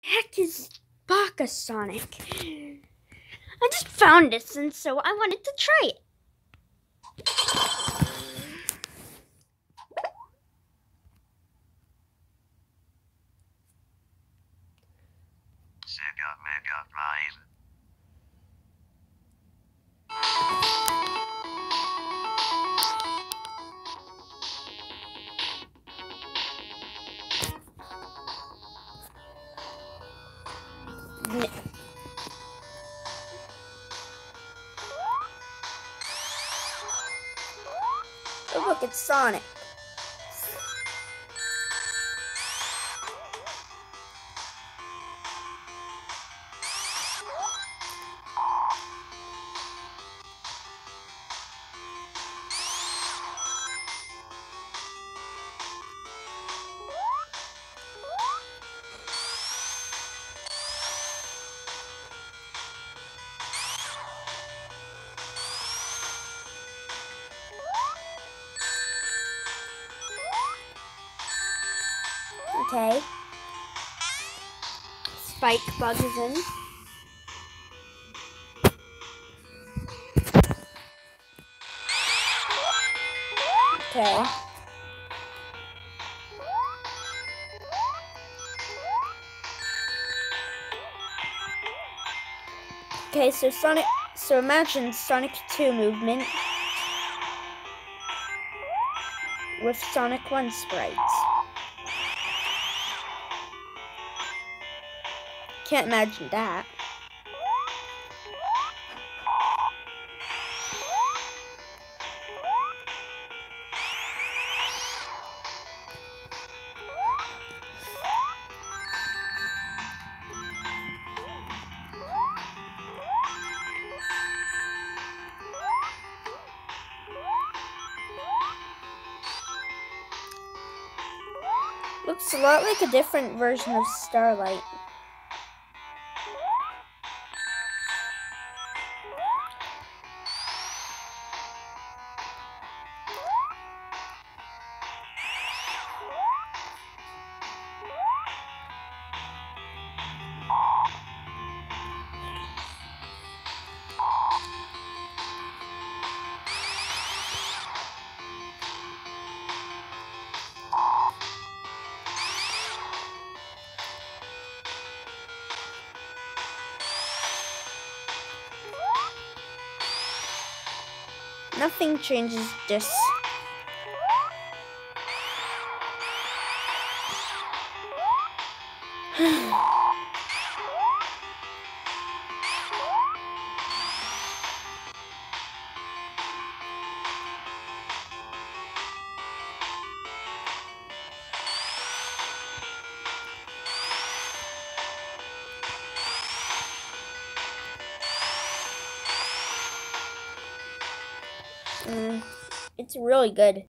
heck is Baka Sonic? I just found this and so I wanted to try it. Sega Mega Drive. Oh, look, it's Sonic. Okay. Spike Bug is in. Okay. Okay, so Sonic, so imagine Sonic 2 movement with Sonic 1 sprites. Can't imagine that. Looks a lot like a different version of Starlight. Nothing changes this. Mm, it's really good.